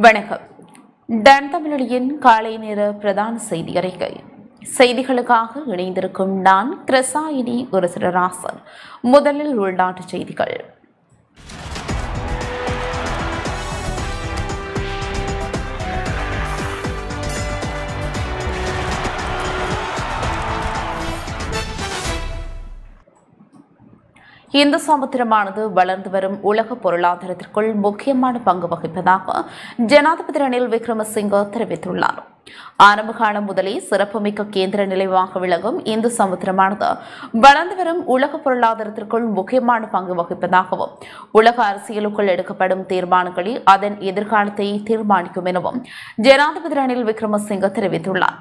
வணக்கம். டன் தமிழொலியின் காலை நேர பிரதான செய்தி அறிக்கை. செய்திகளுக்காக இணைந்திருக்கும் நான் கிரசாயினி ஒரு சிறராசன் முதலில் உள்நாட்டுச் செய்திகள். இந்து சமுத்திரமானது வளர்ந்து வரும் உலக பொருளாதாரத்திற்குள் முக்கியமான பங்கு வகிப்பதாக ஜனாதிபதி ரணில் விக்ரமசிங்க தெரிவித்துள்ளார். ஆரம்பகாலம் முதலே சிறப்புமிக்க கேந்திர நிலைவாக விளங்கும் இந்து சமுத்திரமானது வளர்ந்து வரும் உலக பொருளாதாரத்திற்குள் முக்கியமான பங்கு வகிப்பதாகவும் உலக அரசியலுக்குள் எடுக்கப்படும் தீர்மானங்களில் அதன் எதிர்காலத்தை தீர்மானிக்கும் எனவும் ஜனாதிபதி ரணில் விக்ரமசிங்க தெரிவித்துள்ளார்.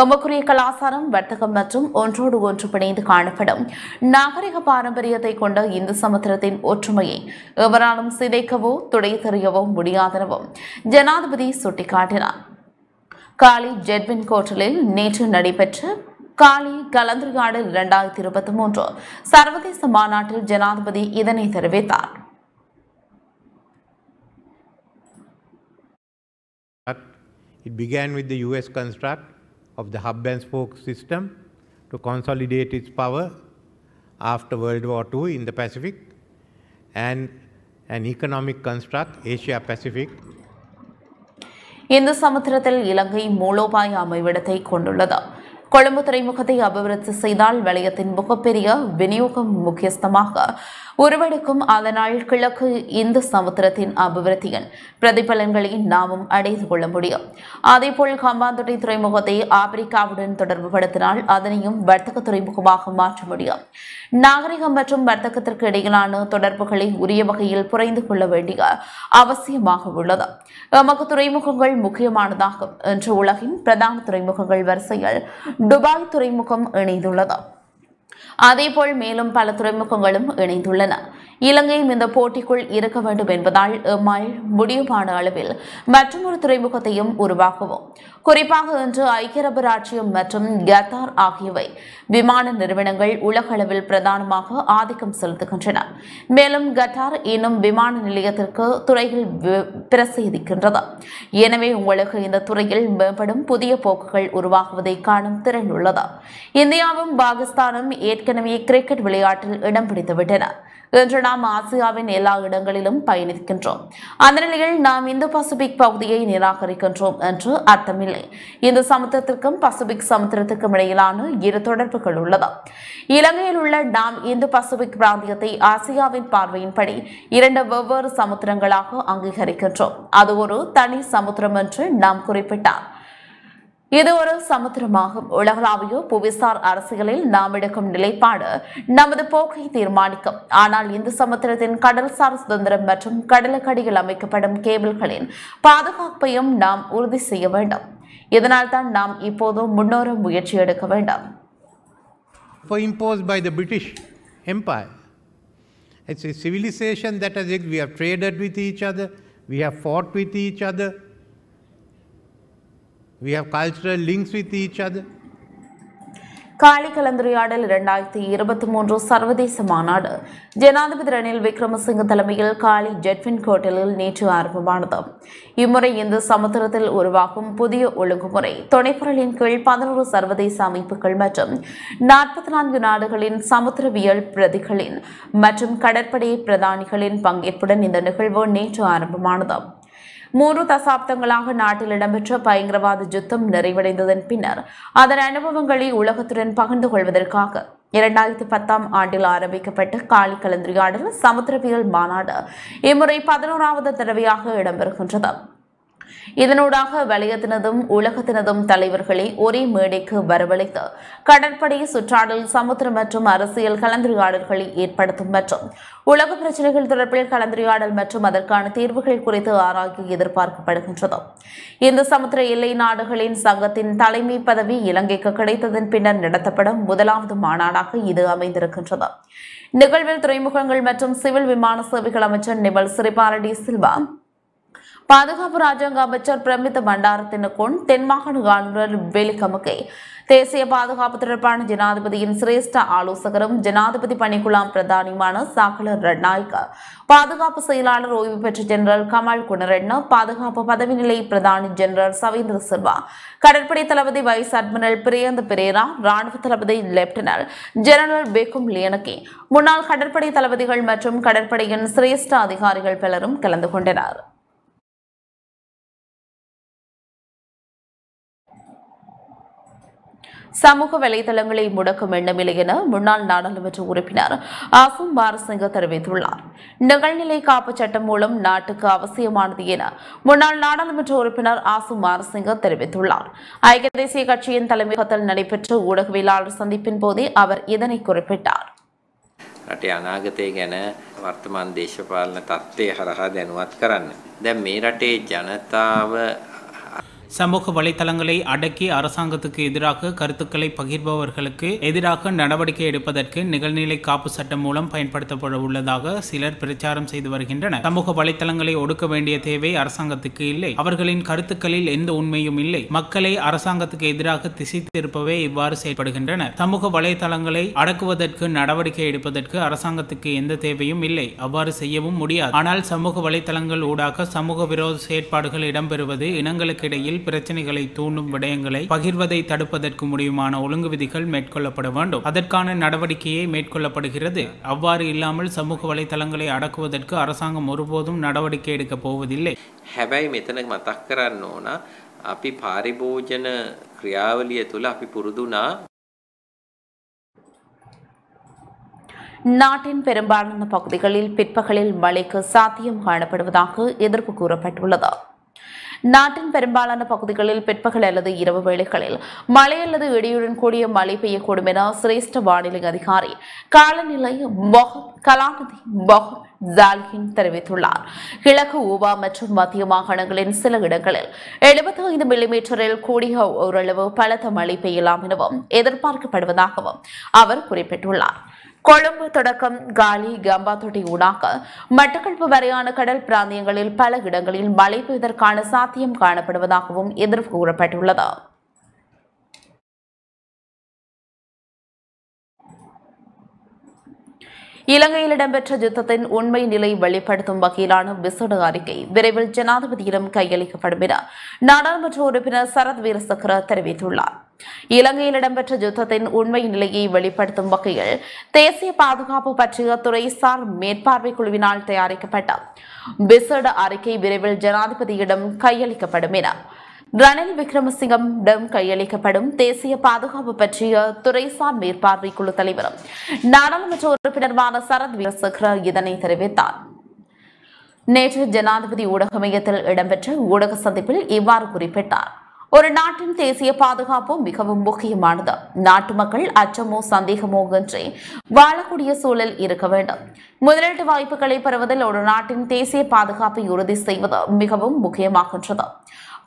எமக்குரிய கலாச்சாரம் வர்த்தகம் மற்றும் ஒன்றோடு ஒன்று பிணைந்து காணப்படும். நாகரிக பாரம்பரியத்தை கொண்ட இந்து சமுத்திரத்தின் ஒற்றுமையை எவராலும் சிதைக்கவோ துடைத்தெறியவோ முடியாதெனவும் ஜனாதிபதி சுட்டிக்காட்டினார். காலி ஜெட்வின் கோட்டலில் நேற்று நடைபெற்ற காலி கலந்துரையாடல் இரண்டாயிரத்தி இருபத்தி மூன்று. சர்வதேச மாநாட்டில் ஜனாதிபதி இதனை தெரிவித்தார். It began with the US construct. of the hub and spoke system to consolidate its power after World War II in the Pacific and an economic construct, Asia Pacific, Hindu சமுத்திரத்தில் இலங்கை மூலோபாய அமைவிடத்தை கொண்டுள்ளது கொழும்பு துறைமுகத்தை அபிவிருத்தி செய்தால் வலயத்தின் மிகப்பெரிய விநியோகம் முக்கியஸ்தமாக உருவெடுக்கும். அதனால் கிழக்கு இந்து சமுத்திரத்தின் அபிவிருத்தியின் பிரதிபலன்களை நாமும் அடைந்து கொள்ள முடியும். அதேபோல் கம்பாந்தொட்டை துறைமுகத்தை ஆப்பிரிக்காவுடன் தொடர்புபடுத்தினால் அதனையும் வர்த்தக துறைமுகமாக மாற்ற முடியும். நாகரிகம் மற்றும் வர்த்தகத்திற்கு இடையிலான தொடர்புகளை உரிய வகையில் புரிந்து கொள்ள வேண்டிய அவசியமாக உள்ளது. எமக்கு துறைமுகங்கள் முக்கியமானதாகும். என்று உலகின் பிரதான துறைமுகங்கள் வரிசையில் துபாய் துறைமுகம் இணைந்துள்ளது. அதேபோல் மேலும் பல துறைமுகங்களும் இணைந்துள்ளன. இலங்கையும் இந்த போட்டிக்குள் இருக்க வேண்டும் என்பதால் எம்மால் முடியுமான அளவில் மற்றொரு துறைமுகத்தையும் உருவாக்குவோம். குறிப்பாக இன்று ஐக்கிய அரபு ராஜ்யம் மற்றும் கத்தார் ஆகியவை விமான நிறுவனங்கள் உலகளவில் பிரதானமாக ஆதிக்கம் செலுத்துகின்றன. மேலும் கட்டார் இன்னும் விமான நிலையத்திற்கு துறையில் வி- எனவே உங்களுக்கு இந்த துறையில் மேம்படும் புதிய போக்குகள் உருவாகுவதை காணும் திறன் உள்ளது. இந்தியாவும் பாகிஸ்தானும் ஏற்கனவே கிரிக்கெட் விளையாட்டில் இடம் பிடித்துவிட்டன. இன்று நாம் ஆசியாவின் எல்லா இடங்களிலும் பயணிக்கின்றோம். அந்த நிலையில் நாம் இந்து பசிபிக் பகுதியை நிராகரிக்கின்றோம் என்று அர்த்தமில்லை. இந்த சமுத்திரத்திற்கும் பசிபிக் சமுத்திரத்திற்கும் இடையிலான இரு தொடர்புகள் உள்ளது. இலங்கையில் உள்ள நாம் இந்து பசிபிக் பிராந்தியத்தை ஆசியாவின் பார்வையின்படி இரண்டு வெவ்வேறு சமுத்திரங்களாக அங்கீகரிக்கின்றோம். அது ஒரு தனி சமுத்திரம் என்று நாம் குறிப்பிட்டார். இது ஒரு சமுத்திரமாகும். உலகளாவிய புவிசார் அரசியலில் நாம் எடுக்கும் நிலைப்பாடு நமது போக்கை தீர்மானிக்கும். ஆனால் இந்த சமுத்திரத்தின் கடல்சார் சுதந்திரம் மற்றும் கடலுக்கடியில் அமைக்கப்படும் கேபிள்களின் பாதுகாப்பையும் நாம் உறுதி செய்ய வேண்டும். இதனால் தான் நாம் இப்போது முன்னோர முயற்சி எடுக்க வேண்டும். For imposed by the British Empire. It's a civilization that has we have traded with each other, we have fought with each other, we have cultural links with each other. காலி கலந்துரையாடல் இரண்டாயிரத்தி இருபத்தி மூன்று சர்வதேச மாநாடு. ஜனாதிபதி ரணில் விக்ரமசிங்க தலைமையில் காலி ஜெட்வின் ஹோட்டலில் நேற்று ஆரம்பமானது. இம்முறை இந்து சமுத்திரத்தில் உருவாகும் புதிய ஒழுங்குமுறை துணைப்பொருளின் கீழ் பதினோரு சர்வதேச அமைப்புகள் மற்றும் நாற்பத்தி நான்கு நாடுகளின் சமுத்திரவியல் பிரதிகளின் மற்றும் கடற்படை பிரதானிகளின் பங்கேற்புடன் இந்த நிகழ்வு நேற்று ஆரம்பமானது. மூன்று தசாப்தங்களாக நாட்டில் இடம்பெற்ற பயங்கரவாத யுத்தம் நிறைவடைந்ததன் பின்னர் அதன் அனுபவங்களை உலகத்துடன் பகிர்ந்து கொள்வதற்காக இரண்டாயிரத்தி பத்தாம் ஆண்டில் ஆரம்பிக்கப்பட்ட காலி கலந்துரையாடல் சமுத்திரவியல் மாநாடு இம்முறை பதினோராவது தடவையாக இடம்பெறுகின்றது. இதனூடாக வலயத்தினதும் உலகத்தினதும் தலைவர்களை ஒரே மேடைக்கு வரவழைத்து கடற்படை சுற்றாடல் சமுத்திர மற்றும் அரசியல் கலந்துரையாடல்களை ஏற்படுத்தும் மற்றும் உலக பிரச்சனைகள் தொடர்பில் கலந்துரையாடல் மற்றும் அதற்கான தீர்வுகள் குறித்து ஆராய எதிர்பார்க்கப்படுகின்றது. இந்த சமுத்திர எல்லை நாடுகளின் சங்கத்தின் தலைமை பதவி இலங்கைக்கு கிடைத்ததன் பின்னர் நடத்தப்படும் முதலாவது மாநாடாக இது அமைந்திருக்கின்றது. நிகழ்வில் துறைமுகங்கள் மற்றும் சிவில் விமான சேவைகள் அமைச்சர் நிமல் சிறிபாரடி சில்வா பாதுகாப்பு ராஜாங்க அமைச்சர் பிரமித்த பண்டாரத்தினுக்கும் தென்மாகாண ஆளுநர் வேலிக்கமுகை தேசிய பாதுகாப்பு தொடர்பான ஜனாதிபதியின் சிரேஷ்ட ஆலோசகரும் ஜனாதிபதி பணிக்குழாம் பிரதானியுமான சாகல ரட்நாயக்க. பாதுகாப்பு செயலாளர் ஓய்வு பெற்ற ஜெனரல் கமல் குணரட்ன பாதுகாப்பு பதவி நிலை பிரதானி ஜெனரல் சவீந்திர சில்வா கடற்படை தளபதி வைஸ் அட்மிரல் பிரியந்த பிரேரா ராணுவ தளபதி லெப்டினல் ஜெனரல் பேக்கும் லியனகே முன்னாள் கடற்படை தளபதிகள் மற்றும் கடற்படையின் சிரேஷ்ட அதிகாரிகள் பலரும் கலந்து கொண்டனர். சமூக வலைதளங்களை முடக்கும் எண்ணமில்லை என முன்னாள் நாடாளுமன்ற உறுப்பினர் ஆசும் பாரசிங்க தெரிவித்துள்ளார் நிகழ்நிலை காப்பு சட்டம் மூலம் நாட்டுக்கு அவசியமானது என முன்னாள் நாடாளுமன்ற உறுப்பினர் ஆசும் பாரசிங்க தெரிவித்துள்ளார் ஐக்கிய தேசிய கட்சியின் தலைமையகத்தில் நடைபெற்ற ஊடகவியலாளர் சந்திப்பின் போதே அவர் இதனை குறிப்பிட்டார் රටේ අනාගතය ගැන වර්තමාන දේශපාලන තත්ත්වය හරහා දැනුවත් කරන්න. දැන් මේ රටේ ජනතාව சமூக வலைத்தளங்களை அடக்கி அரசாங்கத்துக்கு எதிராக கருத்துக்களை பகிர்பவர்களுக்கு எதிராக நடவடிக்கை எடுப்பதற்கு நிகழ்நிலை காப்பு சட்டம் மூலம் பயன்படுத்தப்பட உள்ளதாக சிலர் பிரச்சாரம் செய்து வருகின்றனர். சமூக வலைத்தளங்களை ஒடுக்க வேண்டிய தேவை அரசாங்கத்துக்கு இல்லை. அவர்களின் கருத்துக்களில் எந்த உண்மையும் இல்லை. மக்களை அரசாங்கத்துக்கு எதிராக திசை திருப்பவே இவ்வாறு செயல்படுகின்றனர். சமூக வலைத்தளங்களை அடக்குவதற்கு நடவடிக்கை எடுப்பதற்கு அரசாங்கத்துக்கு எந்த தேவையும் இல்லை. அவ்வாறு செய்யவும் முடியாது. ஆனால் சமூக வலைத்தளங்கள் ஊடாக சமூக விரோத செயற்பாடுகள் இடம்பெறுவது இனங்களுக்கு இடையில் பிரச்சனைகளை தூண்டும் விடயங்களை பகிர்வதை தடுப்பதற்கு முடியுமான ஒழுங்கு விதிகள் மேற்கொள்ளப்பட வேண்டும் அதற்கான நடவடிக்கையே மேற்கொள்ளப்படுகிறது அவ்வாறு இல்லாமல் சமூக வலைத்தளங்களை அடக்குவதற்கு அரசாங்கம் ஒருபோதும் நடவடிக்கை எடுக்கப் போவதில்லை හැබැයි මෙතන මතක් කරන්න ඕන අපි පාරිභෝජන ක්‍රියාවලිය තුළ අපි පුරුදුනා நாட்டின் பெரும்பாலான பகுதிகளில் பிற்பகலில் மழைக்கு சாத்தியம் காணப்படுவதாக எதிர்ப்பு கூறப்பட்டுள்ளது நாட்டின் பெரும்பாலான பகுதிகளில் பிற்பகல் அல்லது இரவு வேளைகளில் மழை அல்லது இடியுடன் கூடிய மழை பெய்யக்கூடும் என சிரேஷ்ட வானிலை அதிகாரி காலநிலை கலாநிதி ஜால்கின் தெரிவித்துள்ளார். கிழக்கு ஊபா மற்றும் மத்திய மாகாணங்களின் சில இடங்களில் 75 ஐந்து மில்லிமீட்டரில் கூடிய ஓரளவு பலத்த மழை பெய்யலாம் எனவும் எதிர்பார்க்கப்படுவதாகவும் அவர் குறிப்பிட்டுள்ளார். கொழும்பு தொடக்கம் காலி கம்பாத்தொட்டி ஊடாக மட்டக்களப்பு வரையான கடல் பிராந்தியங்களில் பல இடங்களில் மழை பெய்வதற்கான சாத்தியம் காணப்படுவதாகவும் எதிர்ப்பு கூறப்பட்டுள்ளது. இலங்கையில் இடம்பெற்ற யுத்தத்தின் உண்மை நிலை வெளிப்படுத்தும் வகையிலான விசேட அறிக்கை விரைவில் ஜனாதிபதியிடம் கையளிக்கப்படும் என நாடாளுமன்ற உறுப்பினர் சரத் வீரசக்கர தெரிவித்துள்ளார். இலங்கையில் இடம்பெற்ற யுத்தத்தின் உண்மை நிலையை வெளிப்படுத்தும் வகையில் தேசிய பாதுகாப்பு பற்றிய துறைசார் மேற்பார்வை குழுவினால் தயாரிக்கப்பட்ட விசேட அறிக்கை விரைவில் ஜனாதிபதியிடம் கையளிக்கப்படும் என ரணில் விக்ரமசிங்கமிடம் கையளிக்கப்படும் தேசிய பாதுகாப்பு பற்றிய துறைசார் மேற்பார்வை குழு தலைவரும் நாடாளுமன்ற உறுப்பினருமான சரத் வீரசக்ர இதனை தெரிவித்தார். நேற்று ஜனாதிபதி ஊடக மையத்தில் இடம்பெற்ற ஊடக சந்திப்பில் இவ்வாறு குறிப்பிட்டார். ஒரு நாட்டின் தேசிய பாதுகாப்பு மிகவும் முக்கியமானது. நாட்டு மக்கள் அச்சமோ சந்தேகமோ இன்றி வாழக்கூடிய சூழல் இருக்க வேண்டும். முதலீட்டு வாய்ப்புகளை பெறுவதில் ஒரு நாட்டின் தேசிய பாதுகாப்பை உறுதி செய்வது மிகவும் முக்கியமாகின்றது.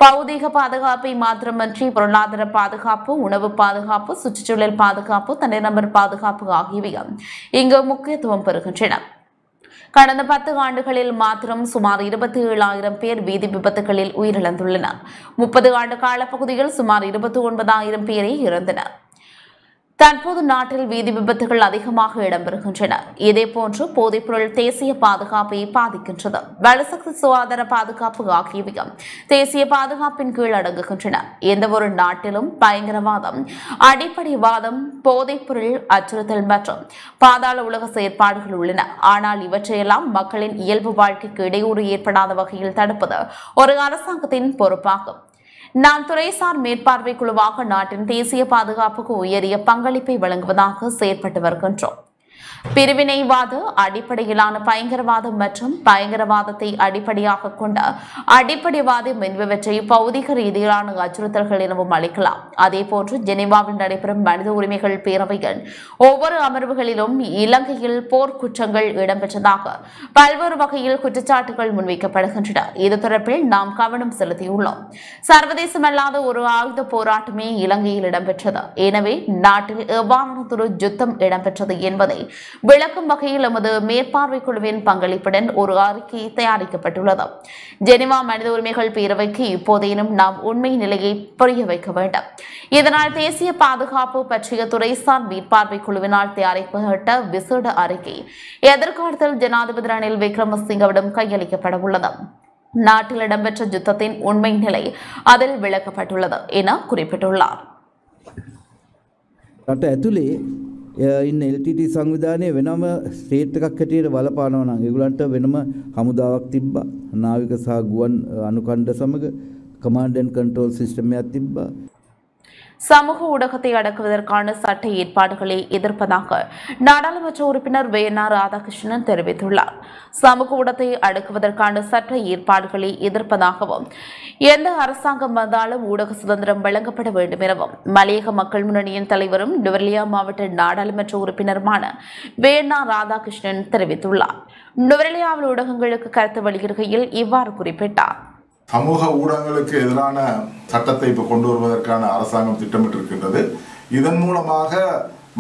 பௌதீக பாதுகாப்பை மாத்திரமன்றி பொருளாதார பாதுகாப்பு உணவு பாதுகாப்பு சுற்றுச்சூழல் பாதுகாப்பு தனிநபர் பாதுகாப்பு ஆகியவையும் இங்கு முக்கியத்துவம் பெறுகின்றன. கடந்த பத்து ஆண்டுகளில் மாத்திரம் சுமார் இருபத்தி ஏழாயிரம் பேர் வீதி விபத்துகளில் உயிரிழந்துள்ளனர். முப்பது ஆண்டு காலப்பகுதியில் சுமார் இருபத்தி ஒன்பதாயிரம் பேரே இறந்தனர். தற்போது நாட்டில் வீதி விபத்துகள் அதிகமாக இடம்பெறுகின்றன. இதேபோன்று போதைப்பொருள் தேசிய பாதுகாப்பை பாதிக்கின்றது. வலசக்தி சுகாதார பாதுகாப்பு ஆகியவையும் தேசிய பாதுகாப்பின் கீழ் அடங்குகின்றன. எந்த ஒரு நாட்டிலும் பயங்கரவாதம் அடிப்படைவாதம் போதைப்பொருள் அச்சுறுத்தல் மற்றும் பாதாள உலக செயற்பாடுகள் உள்ளன. ஆனால் இவற்றையெல்லாம் மக்களின் இயல்பு வாழ்க்கைக்கு இடையூறு ஏற்படாத வகையில் தடுப்பது ஒரு அரசாங்கத்தின் பொறுப்பாகும். நாம் துறைசார் மேற்பார்வை குழுவாக நாட்டின் தேசிய பாதுகாப்புக்கு உயரிய பங்களிப்பை வழங்குவதாக செயற்பட்டு வருகின்றோம். பிரிவினைவாத அடிப்படையிலான பயங்கரவாதம் மற்றும் பயங்கரவாதத்தை அடிப்படையாக கொண்ட அடிப்படைவாதம் என்பவற்றை பௌதிக ரீதியிலான அச்சுறுத்தல்கள் எனவும் அளிக்கலாம் அதேபோன்று ஜெனீவாவில் நடைபெறும் மனித உரிமைகள் பேரவையின் ஒவ்வொரு அமர்வுகளிலும் இலங்கையில் போர்க்குற்றங்கள் இடம்பெற்றதாக பல்வேறு வகையில் குற்றச்சாட்டுகள் முன்வைக்கப்படுகின்றன. இது தொடர்பில் நாம் கவனம் செலுத்தியுள்ளோம். சர்வதேசமல்லாத ஒரு ஆயுத போராட்டமே இலங்கையில் இடம்பெற்றது. எனவே நாட்டில் எவ்வாறானதொரு யுத்தம் இடம்பெற்றது என்பதை விளக்கும் வகையில் எமது மேற்பார்வை குழுவின் பங்களிப்புடன் ஒரு அறிக்கை தயாரிக்கப்பட்டுள்ளது. ஜெனிவா மனித உரிமைகள் பேரவைக்கு இப்போதேனும் நாம் உண்மை நிலையை புரிய வைக்க வேண்டும். இதனால் தேசிய பாதுகாப்பு பற்றிய துறைசார் மேற்பார்வை குழுவினால் தயாரிக்கப்பட்ட விசேட அறிக்கை எதிர்காலத்தில் ஜனாதிபதி ரணில் விக்ரமசிங்கவிடம் கையளிக்கப்பட உள்ளது நாட்டில் இடம்பெற்ற யுத்தத்தின் உண்மை நிலை அதில் விளக்கப்பட்டுள்ளது என குறிப்பிட்டுள்ளார். ඉන්න LTT සංවිධානය වෙනම ස්ටේට් එකක් හැටියට බලපානවා නම් ඒගොල්ලන්ට වෙනම හමුදාවක් තිබ්බා. නාවික සහ ගුවන් අ, අනුකණ්ඩ සමග කමාන්ඩ් ඇන්ඩ් කන්ට්‍රෝල් සිස්ටම් එකක් තිබ්බා. சமூக ஊடகத்தை அடக்குவதற்கான சட்ட ஏற்பாடுகளை எதிர்ப்பதாக நாடாளுமன்ற உறுப்பினர் வேணா ராதாகிருஷ்ணன் தெரிவித்துள்ளார். சமூக ஊடகத்தை அடக்குவதற்கான சட்ட ஏற்பாடுகளை எதிர்ப்பதாகவும் எந்த அரசாங்கம் வந்தாலும் ஊடக சுதந்திரம் வழங்கப்பட வேண்டும் எனவும் மலையக மக்கள் முன்னணியின் தலைவரும் நுவர்லியா மாவட்ட நாடாளுமன்ற உறுப்பினருமான வேணா ராதாகிருஷ்ணன் தெரிவித்துள்ளார். நுவரெலியாவில் ஊடகங்களுக்கு கருத்து வெளியிடுகையில் இவ்வாறு குறிப்பிட்டார். சமூக ஊடகங்களுக்கு எதிரான சட்டத்தை இப்போ கொண்டு வருவதற்கான அரசாங்கம் திட்டமிட்டிருக்கின்றது. இதன் மூலமாக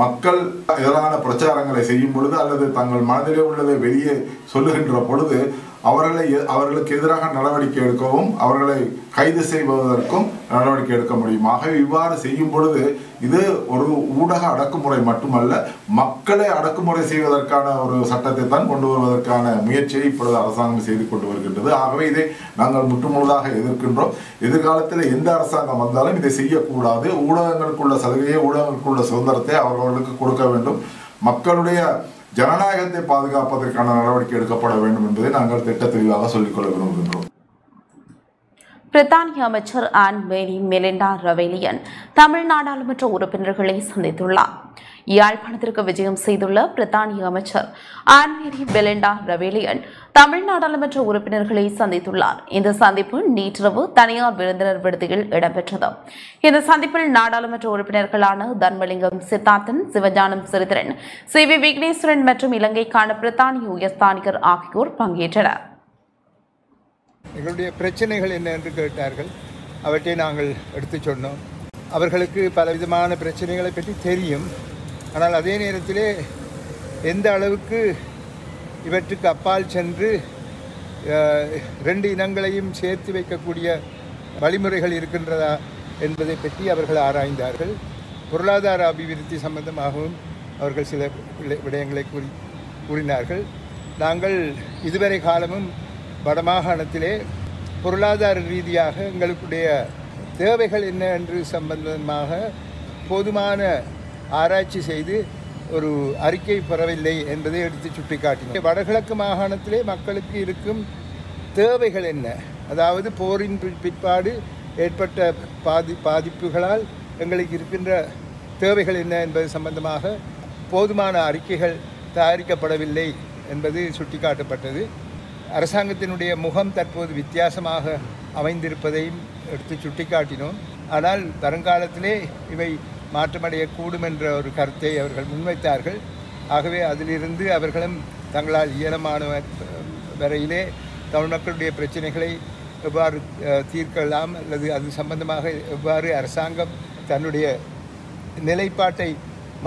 மக்கள் எதிரான பிரச்சாரங்களை செய்யும் பொழுது அல்லது தங்கள் மனதிலே உள்ளதை வெளியே சொல்லுகின்ற பொழுது அவர்களை எ- அவர்களுக்கு எதிராக நடவடிக்கை எடுக்கவும் அவர்களை கைது செய்வதற்கும் நடவடிக்கை எடுக்க முடியும். ஆகவே இவ்வாறு செய்யும் பொழுது இது ஒரு ஊடக அடக்குமுறை மட்டுமல்ல மக்களை அடக்குமுறை செய்வதற்கான ஒரு சட்டத்தை தான் கொண்டு வருவதற்கான முயற்சியை இப்பொழுது அரசாங்கம் செய்து கொண்டு வருகின்றது. ஆகவே இதை நாங்கள் முற்றுமுழுதாக எதிர்க்கின்றோம். எதிர்காலத்தில் எந்த அரசாங்கம் வந்தாலும் இதை செய்யக்கூடாது. ஊடகங்களுக்குள்ள சலுகையை ஊடகங்களுக்குள்ள சுதந்திரத்தை அவர்களுக்கு கொடுக்க வேண்டும். மக்களுடைய ஜனநாயகத்தை பாதுகாப்பதற்கான நடவடிக்கை எடுக்கப்பட வேண்டும் என்பதை நாங்கள் திட்ட தெளிவாக சொல்லிக்கொள்ள விரும்புகின்றோம். பிரித்தானிய அமைச்சர் Anne Marie Melinda Trevelyan Tamil நாடாளுமன்ற உறுப்பினர்களை சந்தித்துள்ளார். யாழ்ப்பாணத்திற்கு விஜயம் செய்துள்ள பிரித்தானிய அமைச்சர் ஆன்மேரி பெலண்டா பெலிண்டா ரவேலியன் தமிழ் நாடாளுமன்ற உறுப்பினர்களை சந்தித்துள்ளார். இந்த சந்திப்பு நேற்றிரவு தனியார் விருந்தினர் விடுதியில் இடம்பெற்றது. இந்த சந்திப்பில் நாடாளுமன்ற உறுப்பினர்களான தர்மலிங்கம் சித்தார்த்தன் சிவஞானம் சிறிதரன் சி. வி. விக்னேஸ்வரன் மற்றும் இலங்கைக்கான பிரித்தானிய உயர்ஸ்தானிகர் ஆகியோர் பங்கேற்றனர். எங்களுடைய பிரச்சனைகள் என்ன என்று கேட்டார்கள். அவற்றை நாங்கள் எடுத்துச் சொன்னோம். அவர்களுக்கு பலவிதமான பிரச்சனைகளை பற்றி தெரியும். ஆனால் அதே நேரத்திலே எந்த அளவுக்கு இவற்றுக்கு அப்பால் சென்று ரெண்டு இனங்களையும் சேர்த்து வைக்கக்கூடிய வழிமுறைகள் இருக்கின்றதா என்பதை பற்றி அவர்கள் ஆராய்ந்தார்கள். பொருளாதார அபிவிருத்தி சம்பந்தமாகவும் அவர்கள் சில விடயங்களை கூறி கூறினார்கள். நாங்கள் இதுவரை காலமும் வடமாகாணத்திலே பொருளாதார ரீதியாக எங்களுடைய தேவைகள் என்ன என்று சம்பந்தமாக போதுமான ஆராய்ச்சி செய்து ஒரு அறிக்கை பெறவில்லை என்பதை எடுத்து சுட்டிக்காட்டினோம் வடகிழக்கு மாகாணத்திலே மக்களுக்கு இருக்கும் தேவைகள் என்ன? அதாவது போரின் பிற்பாடு ஏற்பட்ட பாதி பாதிப்புகளால் எங்களுக்கு இருக்கின்ற தேவைகள் என்ன என்பது சம்பந்தமாக போதுமான அறிக்கைகள் தயாரிக்கப்படவில்லை என்பது சுட்டிக்காட்டப்பட்டது. அரசாங்கத்தினுடைய முகம் தற்போது வித்தியாசமாக அமைந்திருப்பதையும் எடுத்து சுட்டிக்காட்டினோம். ஆனால் வருங்காலத்திலே இவை மாற்றமடையக்கூடும் என்ற ஒரு கருத்தை அவர்கள் முன்வைத்தார்கள். ஆகவே அதிலிருந்து அவர்களும் தங்களால் இயலமான வரையிலே தமிழ் மக்களுடைய பிரச்சனைகளை எவ்வாறு தீர்க்கலாம் அல்லது அது சம்பந்தமாக எவ்வாறு அரசாங்கம் தன்னுடைய நிலைப்பாட்டை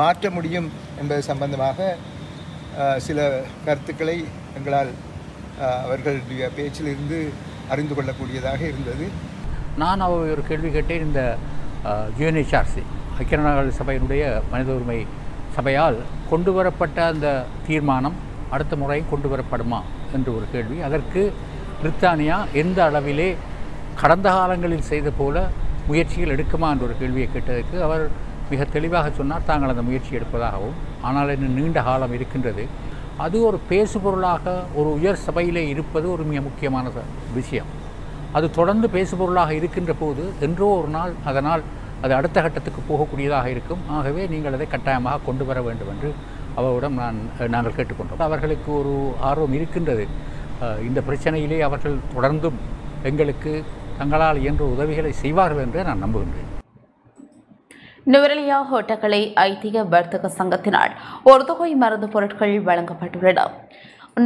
மாற்ற முடியும் என்பது சம்பந்தமாக சில கருத்துக்களை எங்களால் அவர்களுடைய பேச்சிலிருந்து அறிந்து கொள்ளக்கூடியதாக இருந்தது. நான் அவர் ஒரு கேள்வி கேட்டேன். இந்த யுஎன்ஹெச்ஆர்சி ஐக்கிய நாடுகள் சபையினுடைய மனித உரிமை சபையால் கொண்டு வரப்பட்ட அந்த தீர்மானம் அடுத்த முறையும் கொண்டு வரப்படுமா என்று ஒரு கேள்வி. அதற்கு பிரித்தானியா எந்த அளவிலே கடந்த காலங்களில் செய்த போல முயற்சிகள் எடுக்குமா என்ற ஒரு கேள்வியை கேட்டதற்கு அவர் மிக தெளிவாக சொன்னார் தாங்கள் அந்த முயற்சி எடுப்பதாகவும் ஆனால் இன்னும் நீண்ட காலம் இருக்கின்றது. அது ஒரு பேசுபொருளாக ஒரு உயர் சபையிலே இருப்பது ஒரு மிக முக்கியமான விஷயம். அது தொடர்ந்து பேசுபொருளாக இருக்கின்ற போது என்றோ ஒரு நாள் அதனால் அது அடுத்த கட்டத்துக்கு போகக்கூடியதாக இருக்கும். ஆகவே நீங்கள் அதை கட்டாயமாக கொண்டு வர வேண்டும் என்று அவரிடம் நான் நாங்கள் கேட்டுக்கொண்டோம். அவர்களுக்கு ஒரு ஆர்வம் இருக்கின்றது. இந்த பிரச்சனையிலே அவர்கள் தொடர்ந்தும் எங்களுக்கு தங்களால் இயன்ற உதவிகளை செய்வார்கள் என்று நான் நம்புகின்றேன். நுவரலியா ஹோட்டல்களை ஐதிக வர்த்தக சங்கத்தினால் ஒரு தொகை மருந்து பொருட்கள் வழங்கப்பட்டுள்ளன.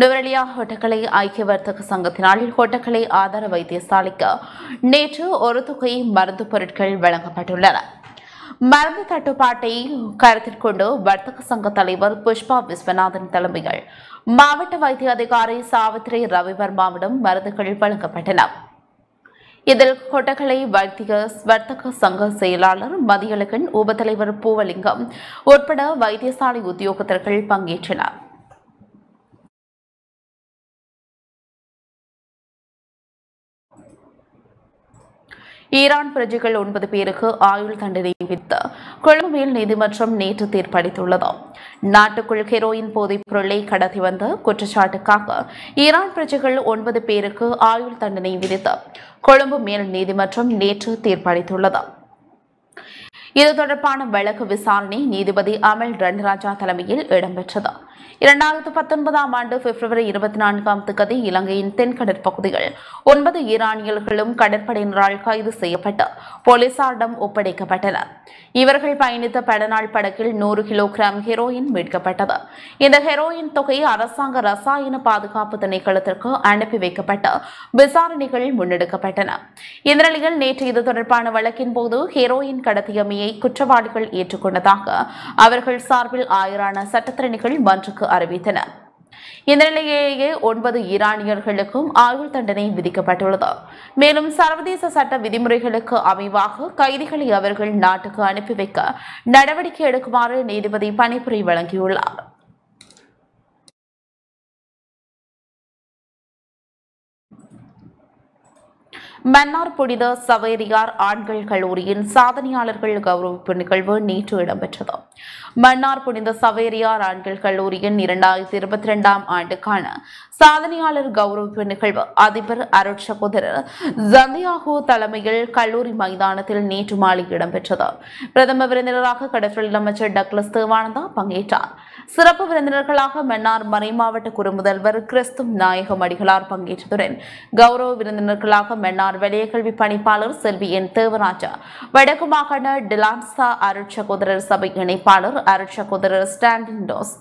நுவரெலியா ஹோட்டல்களை ஐக்கிய வர்த்தக சங்கத்தினால் ஹோட்டல்களை ஆதார வைத்தியசாலைக்கு நேற்று ஒரு தொகை மருந்து பொருட்கள் வழங்கப்பட்டுள்ளன. மருந்து தட்டுப்பாட்டை கருத்தில் கொண்டு வர்த்தக சங்க தலைவர் புஷ்பா விஸ்வநாதன் தலைமையில் மாவட்ட வைத்திய அதிகாரி சாவித்ரி ரவிவர்மாவிடம் மருந்துகள் வழங்கப்பட்டன. இதில் கொட்டகலை வைத்திய வர்த்தக சங்க செயலாளர் மதியழகன் உபத்தலைவர் பூவலிங்கம் உட்பட வைத்தியசாலை உத்தியோகத்தர்கள் பங்கேற்றனர். ஈரான் பிரஜைகள் ஒன்பது பேருக்கு ஆயுள் தண்டனை விதித்து கொழும்பு மேல் நீதிமன்றம் நேற்று தீர்ப்பளித்துள்ளது. நாட்டுக்குள் ஹெரோயின் போதைப் பொருளை கடத்தி வந்த குற்றச்சாட்டுக்காக ஈரான் பிரஜைகள் ஒன்பது பேருக்கு ஆயுள் தண்டனை விதித்து கொழும்பு மேல் நீதிமன்றம் நேற்று தீர்ப்பளித்துள்ளது. இது தொடர்பான வழக்கு விசாரணை நீதிபதி அமல் ரன்ராஜா தலைமையில் இடம்பெற்றது. இரண்டாயிரத்து பத்தொன்பதாம் ஆண்டு பிப்ரவரி இருபத்தி நான்காம் திகதி இலங்கையின் தென் தென்கடற்பகுதியில் ஒன்பது ஈரானியர்களும் கடற்படையினரால் கைது செய்யப்பட்டு போலீசாரிடம் ஒப்படைக்கப்பட்டனர். இவர்கள் பயணித்த படநாள் படக்கில் நூறு கிலோகிராம் ஹெரோயின் மீட்கப்பட்டது. இந்த ஹெரோயின் தொகை அரசாங்க ரசாயன பாதுகாப்பு திணைக்களத்திற்கு அனுப்பி வைக்கப்பட்டு விசாரணைகள் முன்னெடுக்கப்பட்டன. இந்த நிலையில் நேற்று இது தொடர்பான வழக்கின் போது ஹெரோயின் கடத்தியமையை குற்றவாளிகள் ஏற்றுக்கொண்டதாக அவர்கள் சார்பில் ஆயிரான சட்டத்திறனிகள் மன்றுக்கு அறிவித்தன இந்த நிலையிலேயே ஒன்பது ஈரானியர்களுக்கும் ஆயுள் தண்டனை விதிக்கப்பட்டுள்ளது. மேலும் சர்வதேச சட்ட விதிமுறைகளுக்கு அமைவாக கைதிகளை அவர்கள் நாட்டுக்கு அனுப்பி வைக்க நடவடிக்கை எடுக்குமாறு நீதிபதி பணிப்புரை வழங்கியுள்ளார். மன்னார் புனித சவேரியார் ஆண்கள் கல்லூரியின் சாதனையாளர்கள் கௌரவிப்பு நிகழ்வு நேற்று இடம்பெற்றது. மன்னார் புனித சவேரியார் ஆண்கள் கல்லூரியின் இரண்டாயிரத்தி இருபத்தி இரண்டாம் ஆண்டுக்கான சாதனையாளர் கௌரவிப்பு நிகழ்வு அதிபர் அருட்சகோதரர் ஜந்தியாகோ தலைமையில் கல்லூரி மைதானத்தில் நேற்று மாலை இடம்பெற்றது. பிரதம விருந்தினராக கடற்றொழில் அமைச்சர் டக்ளஸ் தேவானந்தா பங்கேற்றார். சிறப்பு விருந்தினர்களாக மன்னார் மறைமாவட்ட குறுமுதல்வர் கிறிஸ்தும் நாயகம் அடிகளார் பங்கேற்றதுடன் கௌரவ விருந்தினர்களாக மன்னார் முன்னாள் வெளியகல்வி பணிப்பாளர் செல்வி என் தேவராஜா. வடக்கு மாகாண டிலான்சா அருட்சகோதரர் சபை இணைப்பாளர் அருட்சகோதரர் ஸ்டாண்டின் டோஸ்.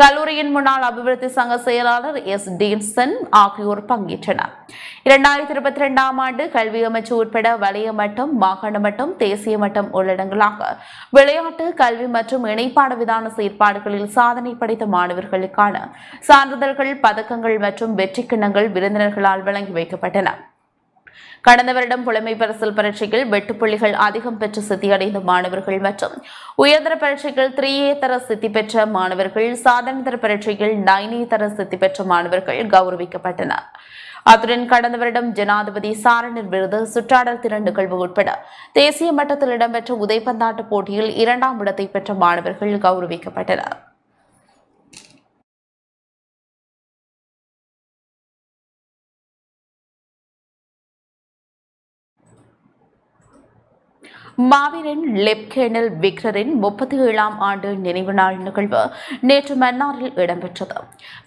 கல்லூரியின் முன்னாள் அபிவிருத்தி சங்க செயலாளர் எஸ் டீன்சன் ஆகியோர் பங்கேற்றனர். இரண்டாயிரத்தி இருபத்தி இரண்டாம் ஆண்டு கல்வி அமைச்சு உட்பட வலய மட்டம் மாகாண மட்டம் தேசிய மட்டம் உள்ளடங்களாக விளையாட்டு கல்வி மற்றும் இணைப்பாட விதான செயற்பாடுகளில் சாதனை படைத்த மாணவர்களுக்கான சான்றிதழ்கள் பதக்கங்கள் மற்றும் வெற்றி கிண்ணங்கள் விருந்தினர்களால் வழங்கி வைக்கப்பட்டன. கடந்த வருடம் புலமை பரிசல் பரீட்சையில் வெட்டுப்புள்ளிகள் அதிகம் பெற்று சித்தியடைந்த மாணவர்கள் மற்றும் உயர்தர பரீட்சைகள் த்ரீ ஏ தர சித்தி பெற்ற மாணவர்கள் சாதனைதர பரீட்சையில் நைன் ஏ தர சித்தி பெற்ற மாணவர்கள் கௌரவிக்கப்பட்டனர் அத்துடன் கடந்த வருடம் ஜனாதிபதி சாரணர் விருது சுற்றாடல் திறன் நிகழ்வு உட்பட தேசிய மட்டத்தில் இடம்பெற்ற உதைப்பந்தாட்ட போட்டியில் இரண்டாம் இடத்தை பெற்ற மாணவர்கள் கௌரவிக்கப்பட்டனர். மாவீரன் லெப்டினல் விக்ரரின் முப்பத்தி ஏழாம் ஆண்டு நினைவு நாள் நிகழ்வு நேற்று மன்னாரில் இடம்பெற்றது.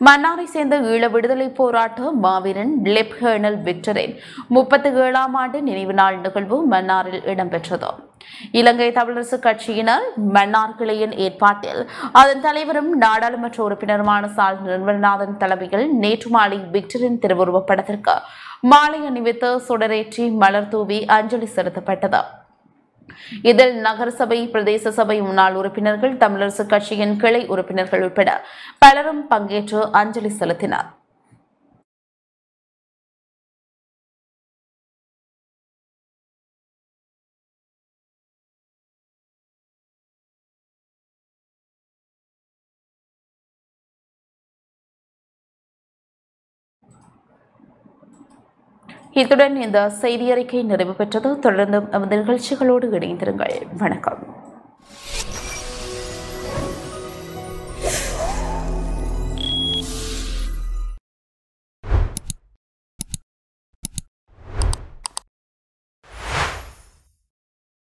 மன்னாரை சேர்ந்த ஈழ விடுதலை போராட்ட மாவீரன் லெப்டினல் விக்டரின் முப்பத்தி ஏழாம் ஆண்டு நினைவு நாள் நிகழ்வு மன்னாரில் இடம்பெற்றது. இலங்கை தமிழரசு கட்சியினர் மன்னார் கிளையின் ஏற்பாட்டில் அதன் தலைவரும் நாடாளுமன்ற உறுப்பினருமான சால் நிர்மலநாதன் தலைமையில் நேற்று மாலை விக்டரின் திருவுருவப் படத்திற்கு மாலை அணிவித்து சுடரேற்றி மலர் தூவி அஞ்சலி செலுத்தப்பட்டது. இதில் நகரசபை பிரதேச சபை முன்னாள் உறுப்பினர்கள் தமிழரசு கட்சியின் கிளை உறுப்பினர்கள் உட்பட பலரும் பங்கேற்று அஞ்சலி செலுத்தினர். இத்துடன் இந்த செய்தி அறிக்கை நிறைவு பெற்றது. தொடர்ந்தும் நமது நிகழ்ச்சிகளோடு இணைந்திருங்கள். வணக்கம்.